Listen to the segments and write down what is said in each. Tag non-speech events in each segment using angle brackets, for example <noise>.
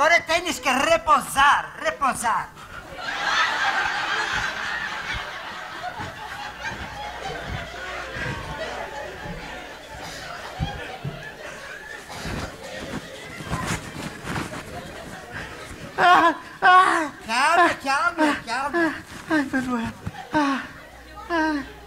Agora tens que repousar, repousar. Ah, ah, Calma, calma, calma. ai, Manuel. Ah, ah.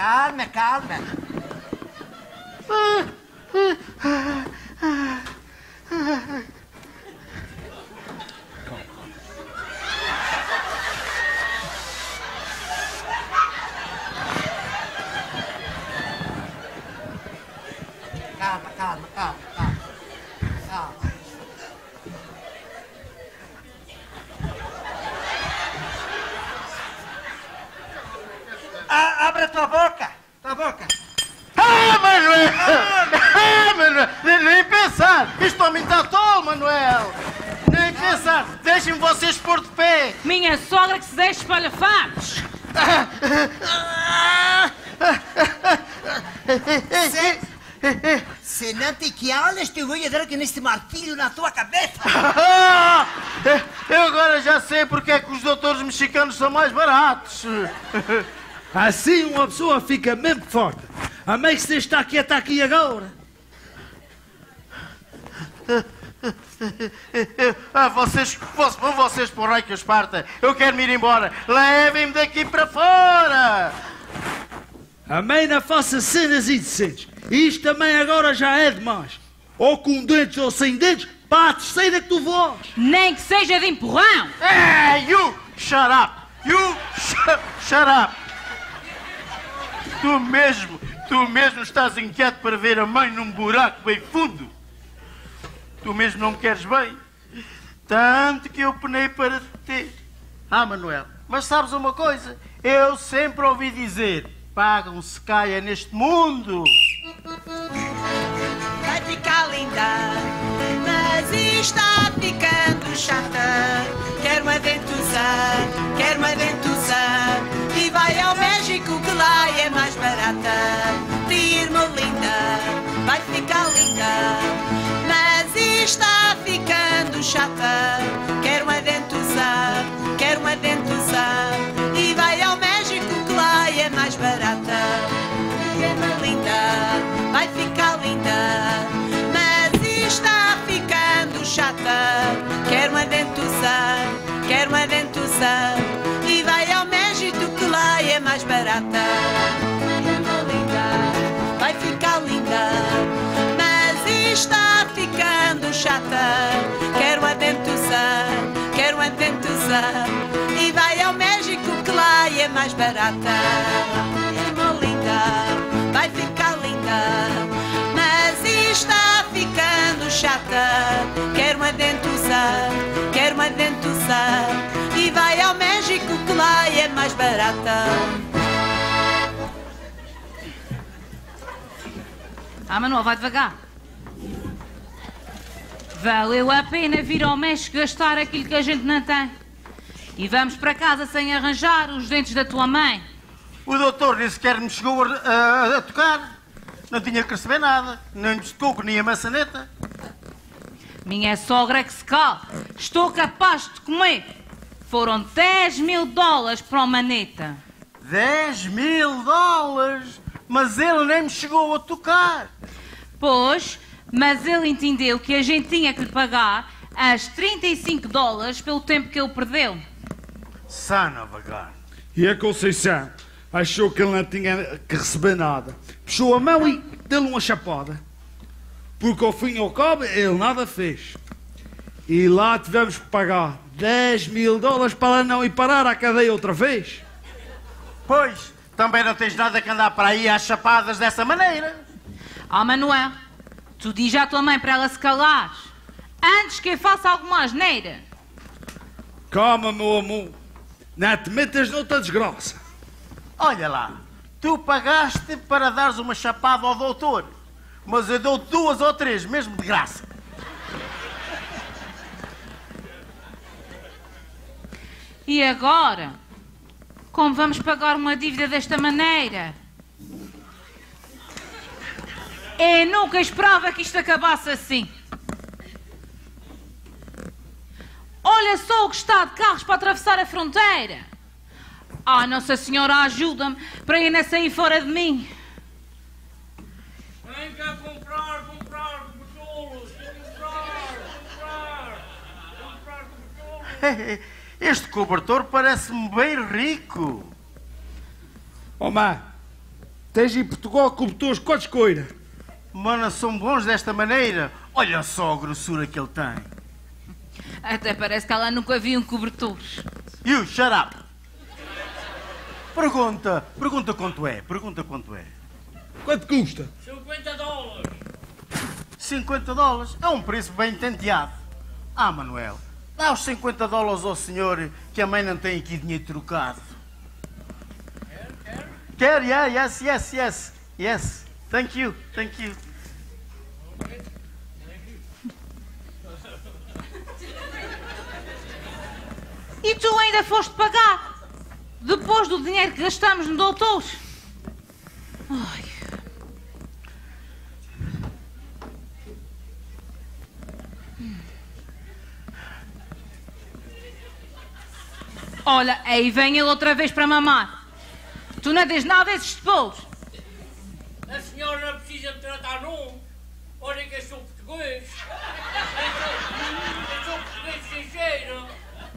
Calma, calma. Calma, calma, calma, calma. Calma. Ah, abre a tua boca, tua boca. Ah, Manuel! Ah, Manuel! Nem, nem pensar! Isto homem está tolo, Manuel! Nem pensar! Deixem-me vocês pôr de pé! Minha sogra que se deixa espalhafatos. Se, se não te aqui neste martilho na tua cabeça. Ah, <laughs> Eu agora já sei porque é que os doutores mexicanos são mais baratos! <laughs> Assim uma pessoa fica mesmo forte. A mãe que você está quieta aqui agora. Ah, vocês, vocês, vão vocês para o raio que os parta! Eu quero me ir embora! Levem-me daqui para fora! A mãe não faça cenas indecentes. Isto também agora já é demais. Ou com dentes ou sem dentes, para a terceira que tu voz. Nem que seja de empurrão. Hey, you! Shut up! You! Shut, shut up! Tu mesmo, tu mesmo estás inquieto para ver a mãe num buraco bem fundo. Tu mesmo não me queres bem. Tanto que eu penei para te ter. Ah, Manuel, mas sabes uma coisa? Eu sempre ouvi dizer: pagam-se caia neste mundo. Quero uma ventosa. E vai ao México que lá é mais barata. Tir-me linda, vai ficar linda. Mas está ficando chata. Quero uma ventosa, quero uma ventosa. E vai ao México que lá é mais barata. Tir-me linda, vai ficar linda. Mas está ficando chata. Quero uma ventosa, quero uma E vai ao México que lá é mais barata. Linda, vai ficar linda. Mas está ficando chata. Quero uma ventosa, quero uma ventosa. E vai ao México que lá é mais barata. Barata. Ah, Manuel, vai devagar. Valeu a pena vir ao México gastar aquilo que a gente não tem. E vamos para casa sem arranjar os dentes da tua mãe. O doutor nem sequer me chegou a, a- a tocar. Não tinha que receber nada. Nem me tocou nem a maçaneta. Minha sogra que se cala. Estou capaz de comer. Foram 10 mil dólares para o maneta. 10 mil dólares! Mas ele nem me chegou a tocar. Pois, mas ele entendeu que a gente tinha que lhe pagar as 35 dólares pelo tempo que ele perdeu. Son of a gun. E a Conceição achou que ele não tinha que receber nada. Puxou a mão e deu-lhe uma chapada. Porque ao fim e ao cabo ele nada fez. E lá tivemos que pagar 10 mil dólares para não ir parar à cadeia outra vez. Pois, também não tens nada que andar para aí às chapadas dessa maneira. Ah, Manuel, tu diz à tua mãe para ela se calar. Antes que eu faça alguma asneira. Calma, meu amor. Não te metas noutra desgraça. Olha lá, tu pagaste para dares uma chapada ao doutor, mas eu dou duas ou três, mesmo de graça. E agora? Como vamos pagar uma dívida desta maneira? Eu nunca esperava que isto acabasse assim. Olha só o que está de carros para atravessar a fronteira. Ah, Nossa Senhora, ajuda-me para ir não sair fora de mim. Vem cá comprar, comprar cobertores, comprar, comprar, comprar cobertores. Este cobertor parece-me bem rico. Oh, má, tens em Portugal cobertores com a escoira. Mana, são bons desta maneira. Olha só a grossura que ele tem. Até parece que ela nunca viu um cobertor. You, shut up. Pergunta, pergunta quanto é, pergunta quanto é. Quanto custa? 50 dólares. 50 dólares é um preço bem tenteado. Ah, Manuel, dá os 50 dólares ao senhor que a mãe não tem aqui dinheiro trocado. Quer, yeah, yes, yes, yes, yes. Thank you, thank you. E tu ainda foste pagar? Depois do dinheiro que gastamos no doutor? Olha, aí vem ele outra vez para mamar. Tu não diz nada desses depois. A senhora não precisa me tratar num. Olha que eu sou português. Eu sou, português estrangeiro.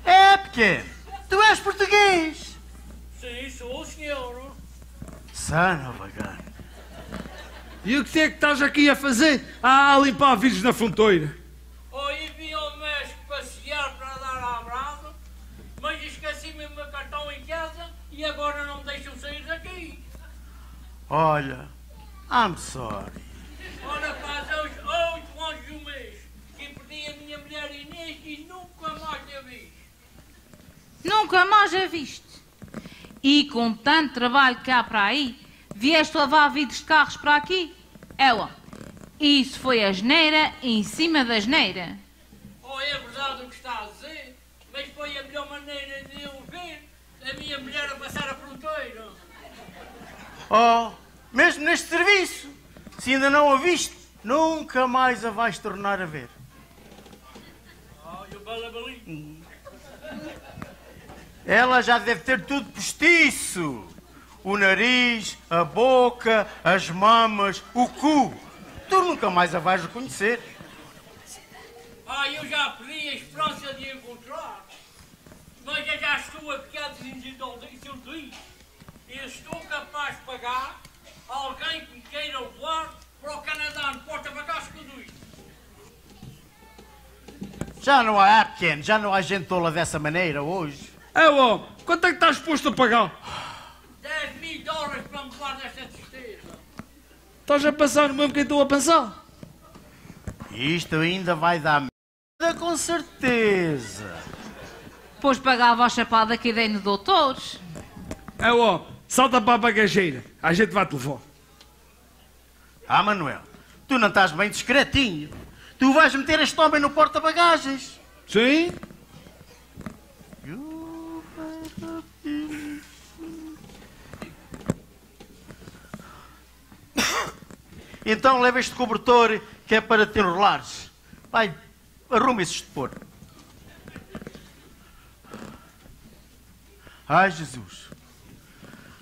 É, pequeno, tu és português. Sim, sou, senhor. A gun. E o que é que estás aqui a fazer? Ah, a limpar vidros na fronteira. Aí vim ao México passear para dar a abraço, mas esqueci-me o meu cartão em casa e agora não me deixam sair daqui. Olha, I'm sorry. Ora, faz hoje oito anos de um mês que perdi a minha mulher Inês e nunca mais a vi. Nunca mais a viste. E com tanto trabalho que há para aí, vieste lavar vidros de carros para aqui? Ela, isso foi a geneira em cima da geneira. Oh, é verdade o que está a dizer, mas foi a melhor maneira de eu ver a minha mulher a passar a fronteira. Oh, mesmo neste serviço, se ainda não a viste, nunca mais a vais tornar a ver. Ela já deve ter tudo postiço. O nariz, a boca, as mamas, o cu. Tu nunca mais a vais reconhecer. Ah, eu já perdi a esperança de encontrar, mas eu já estou a ficar desiludido. Eu estou capaz de pagar alguém que me queira levar para o Canadá, no porta-bagagens com isso. Já não há, pequeno, já não há gente tola dessa maneira hoje. É, ó, quanto é que estás disposto a pagar? 10 mil dólares para me levar desta tristeza. Estás a pensar no mesmo que eu estou a pensar? Isto ainda vai dar merda com certeza. Pois pagava a chapada que dei no doutor. É, ó, salta para a bagageira. A gente vai te levar. Ah, Manuel, tu não estás bem discretinho. Tu vais meter este homem no porta-bagagens. Sim? Então leva este cobertor que é para te enrolares. Vai, arruma esses de pôr. Ai, Jesus.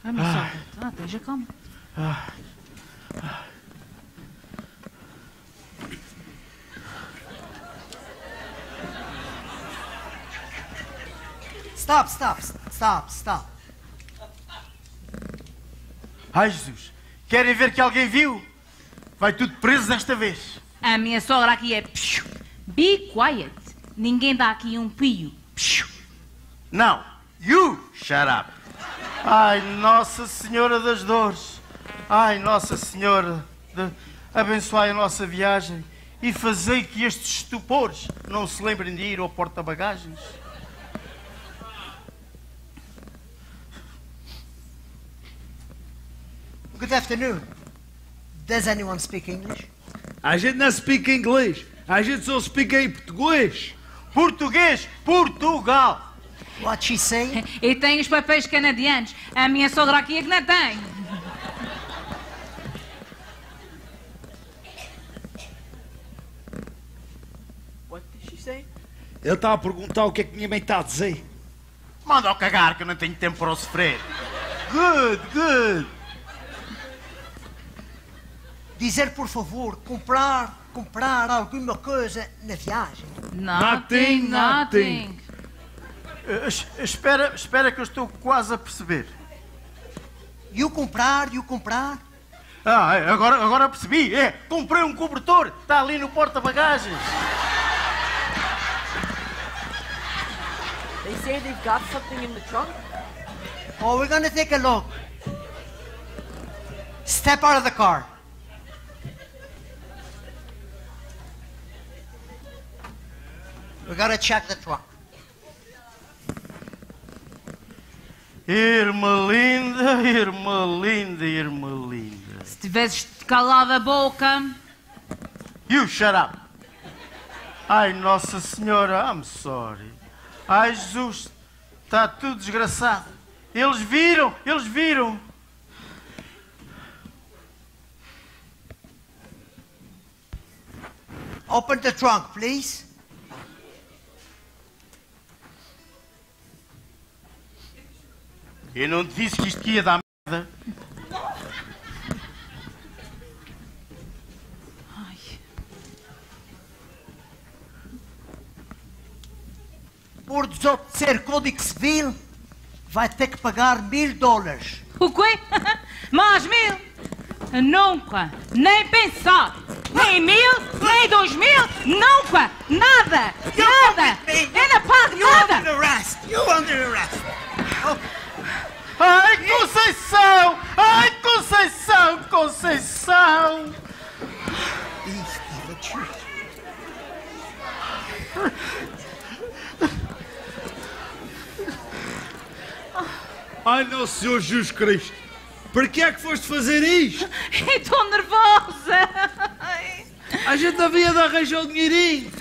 Ai, meu sogra. Ah, esteja calma. Stop, stop, stop, stop. Ai, Jesus. Querem ver que alguém viu? Vai tudo preso desta vez. A minha sogra aqui é... Be quiet. Ninguém dá aqui um pio. Não. You shut up. Ai, Nossa Senhora das Dores. Ai, Nossa Senhora, de... abençoai a nossa viagem e fazei que estes estupores não se lembrem de ir ao porta-bagagens. Good afternoon. Does anyone speak English? A gente não speak inglês. A gente só speak em português. Português, Portugal. What she saying? E tem os papéis canadianos. A minha sogra aqui é que não tem. What did she say? Ele está a perguntar o que é que minha mãe está a dizer. Manda ao cagar que eu não tenho tempo para o sofrer. Good, good. Dizer, por favor, comprar, comprar alguma coisa na viagem. Nothing, Nothing, nothing. Eh, es- espera, espera que eu estou quase a perceber. E o comprar, e o comprar. Ah, é, agora, agora percebi. É, comprei um cobertor. Está ali no porta-bagagens. They say they've got something in the trunk. Oh, we're gonna take a look. Step out of the car. We gotta check the trunk. Irmã linda, irmã linda, irmã linda. Se tivesses calado a boca. You shut up. Ai, Nossa Senhora, I'm sorry. Ai, Jesus, está tudo desgraçado. Eles viram, eles viram. Open the trunk, please. Eu não te disse que isto ia dar merda. Ai. Por desobedecer Código Civil, vai ter que pagar mil dólares. O quê? <laughs> Mais mil? Nunca. Nem pensar. Nem mil, nem dois mil. Nunca. Nada. Nada. Eu não pago nada. arrest. You under arrest. Ai, Conceição! Ai, Conceição, Conceição! Ai, nosso Senhor Jesus Cristo. Para que é que foste fazer isto? <laughs> Estou nervosa. Ai. A gente havia de arranjar o dinheirinho.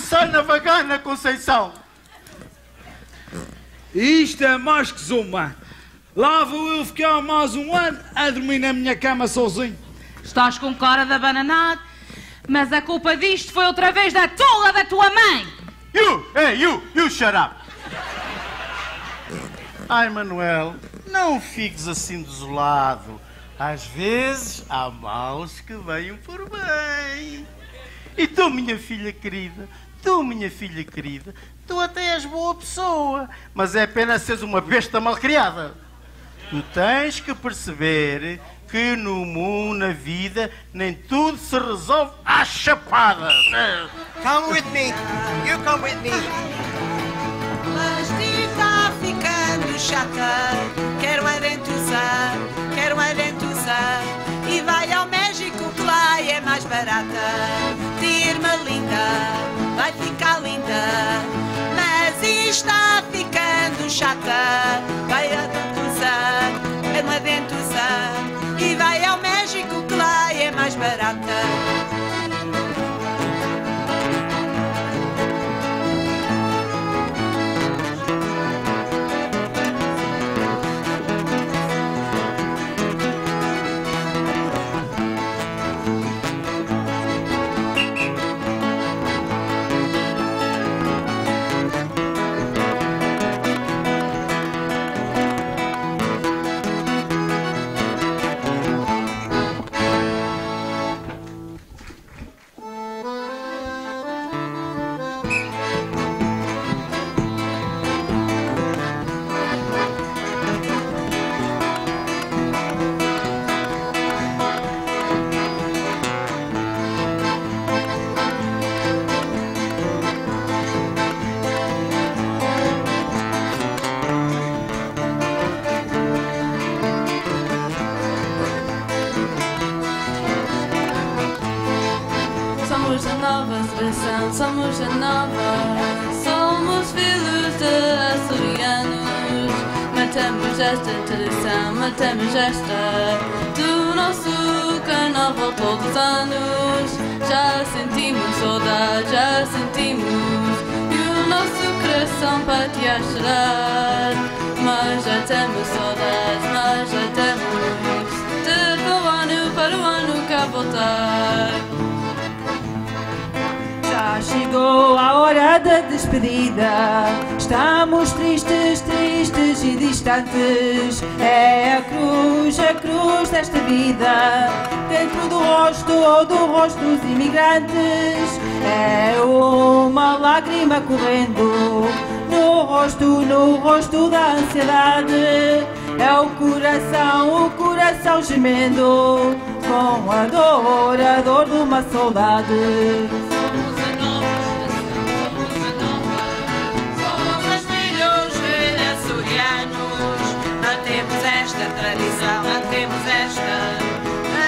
Sai na vagana, Conceição! Isto é mais que zuma. Lá vou eu ficar mais um ano a dormir na minha cama sozinho. Estás com cara de abananado, mas a culpa disto foi outra vez da tola da tua mãe. You, hey, you, you shut up! Ai, Manuel, não fiques assim desolado. Às vezes há males que venham por bem. E tu, minha filha querida, tu, minha filha querida, tu até és boa pessoa, mas é apenas seres uma besta malcriada. Tu tens que perceber que no mundo, na vida, nem tudo se resolve à chapada. Come with me. You come with me. Mas está ficando chata. Quero adentuçar, quero adentuçar. E vai ao México que lá é mais barata. Tia irmã linda, vai ficar linda. Mas está ficando chata. Quero adentuçar. E vai ao México que lá é mais barata. Nova geração, somos a nova. Somos filhos de açorianos. Matamos esta tradição, matamos esta anos. Já sentimos saudade, já sentimos. E o nosso coração patia a chorar. Mas já temos saudades, mas já temos. De para o ano, para o ano cá voltar. Chegou a hora da despedida. Estamos tristes, tristes e distantes. É a cruz, a cruz desta vida. Dentro do rosto ou do rosto dos imigrantes. É uma lágrima correndo. No rosto, no rosto da ansiedade. É o coração, o coração gemendo. Com a dor, a dor de uma saudade. Esta tradição, mantemos esta.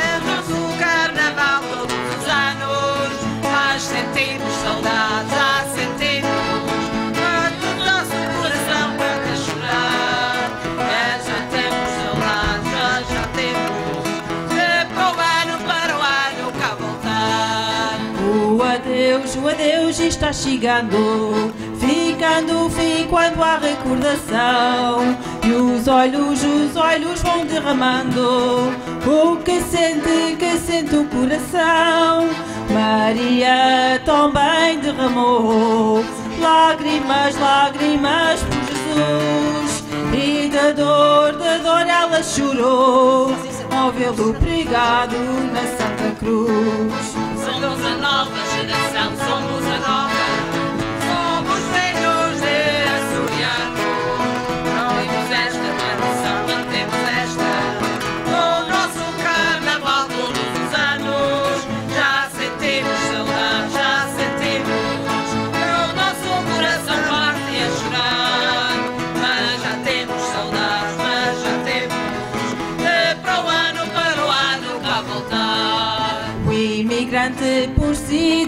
Amamos o carnaval todos os anos. Mas sentimos saudade, já sentimos. Quanto o nosso coração para chorar. Mas já temos saudade, já, já temos. De para o ano, para o ano cá voltar. O adeus, o adeus está chegando, ficando fim quando há recordação. E os olhos, os olhos vão derramando o que sente, que sente o coração. Maria também derramou lágrimas, lágrimas por Jesus. E da dor, da dor ela chorou ao vê-lo pregado na Santa Cruz. Somos a nova geração, somos a nova.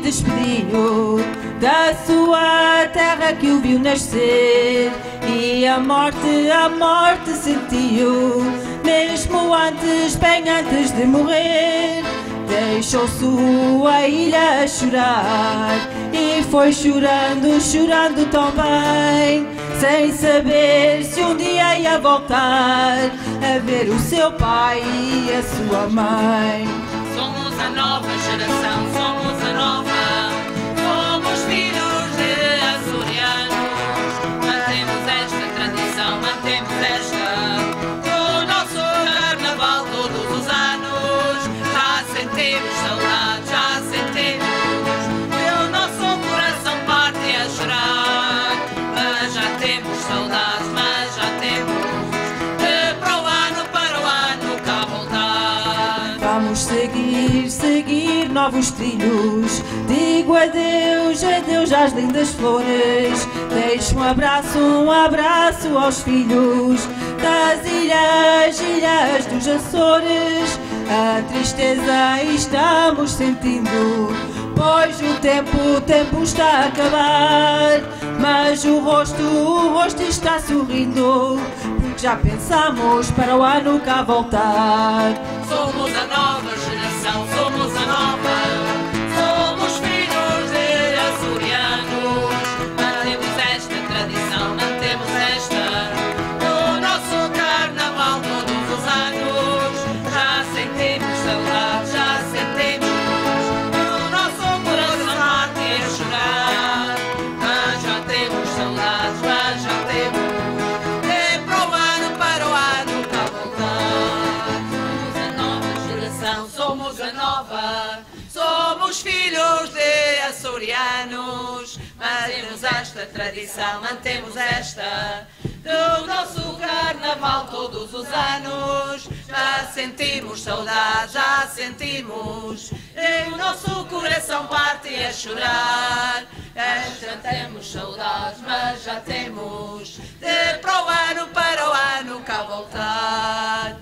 Despediu da sua terra que o viu nascer e a morte, a morte sentiu, mesmo antes, bem antes de morrer. Deixou sua ilha a chorar e foi chorando, chorando também, sem saber se um dia ia voltar a ver o seu pai e a sua mãe. Somos a nova geração, novos trilhos. Digo adeus, adeus às lindas flores. Deixo um abraço, um abraço aos filhos das ilhas, ilhas dos Açores. A tristeza estamos sentindo, pois o tempo, o tempo está a acabar. Mas o rosto, o rosto está sorrindo, porque já pensamos para o ano cá voltar. Somos a nova geração, somos a nova. Esta tradição, mantemos esta. Do nosso carnaval todos os anos. Já sentimos saudade, já sentimos. E o nosso coração parte a chorar. Já temos saudades, mas já temos. De para o ano, para o ano cá voltar.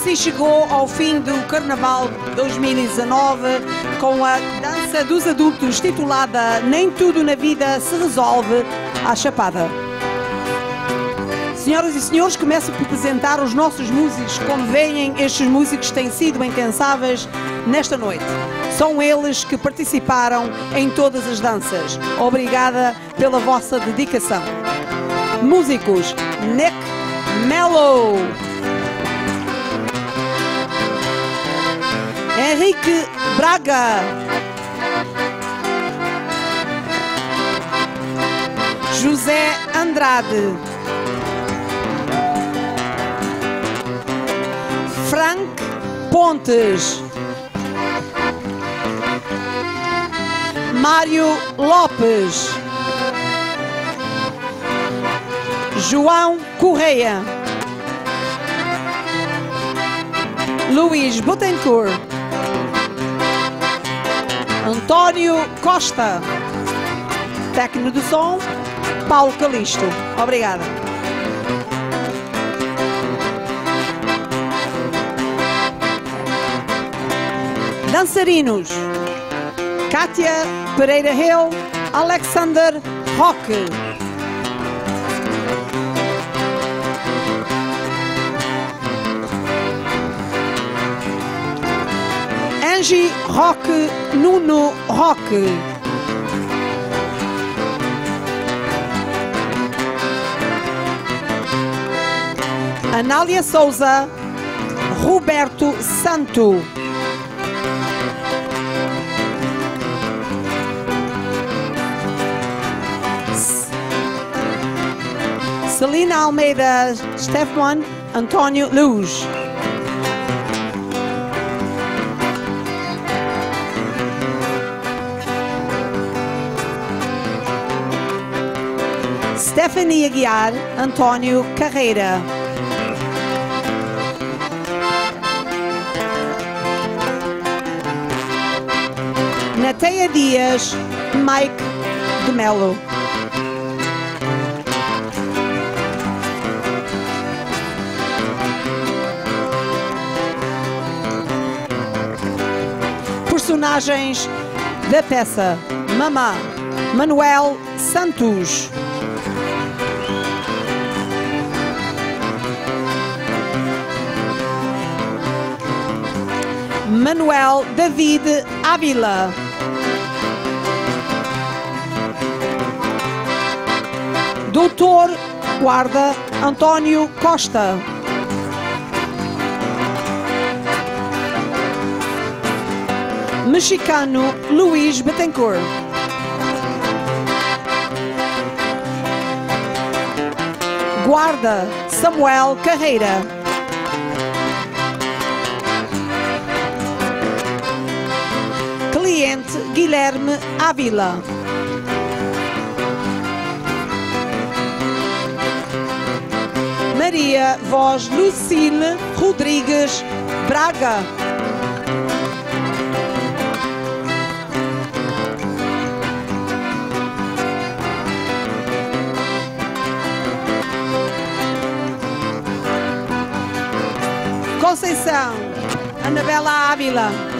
Assim chegou ao fim do Carnaval 2019 com a dança dos adultos titulada Nem Tudo na Vida se Resolve à Chapada. Senhoras e senhores, começo por apresentar os nossos músicos. Como veem, estes músicos têm sido incansáveis nesta noite. São eles que participaram em todas as danças. Obrigada pela vossa dedicação. Músicos Nick Mello, Henrique Braga, José Andrade, Frank Pontes, Mário Lopes, João Correia, Luís Botencourt, António Costa, técnico do som, Paulo Calisto. Obrigada. Dançarinos. Kátia Pereira Hill, Alexander Roque. Angie Roque, Nuno Roque. Anália Souza, Roberto Santo. Celina Almeida, Stefan António Luz. Stephanie Aguiar, António Carreira. Nateia Dias, Mike de Melo. Personagens da peça Mamá, Manuel Santos. Manuel David Ávila. Doutor Guarda Antônio Costa. Mexicano Luís Betancourt. Guarda Samuel Carreira. Guilherme Ávila. Maria Voz Lucile Rodrigues Braga. Conceição Anabela Ávila.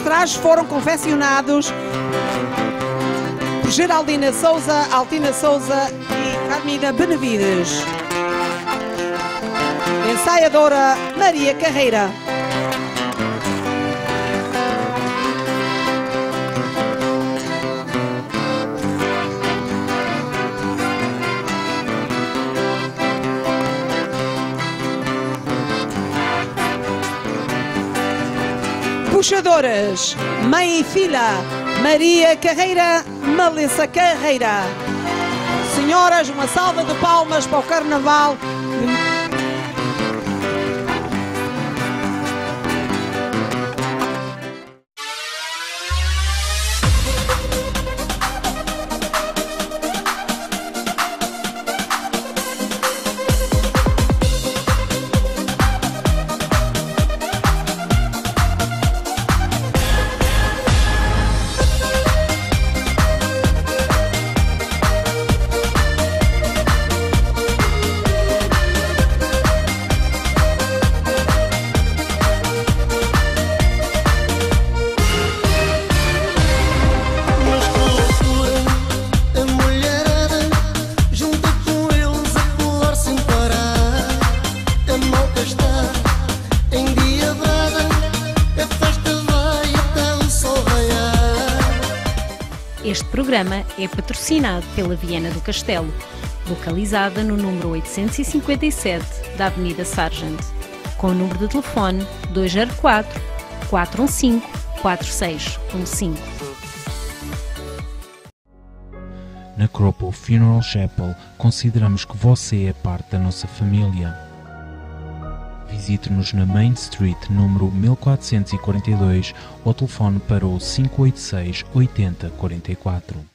Os trajes foram confeccionados por Geraldina Souza, Altina Souza e Carmina Benavides. Ensaiadora Maria Carreira. Puxadoras, mãe e filha, Maria Carreira, Melissa Carreira. Senhoras, uma salva de palmas para o Carnaval. Este programa é patrocinado pela Viena do Castelo, localizada no número 857 da Avenida Sargent, com o número de telefone 204 415 4615. Na Cropple Funeral Chapel, consideramos que você é parte da nossa família. Visite-nos na Main Street, número 1442, ou telefone para o 586 80 44.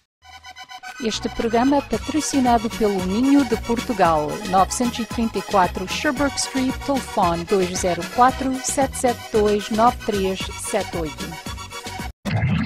Este programa é patrocinado pelo Ninho de Portugal, 934 Sherbrooke Street, telefone 204 772 9378.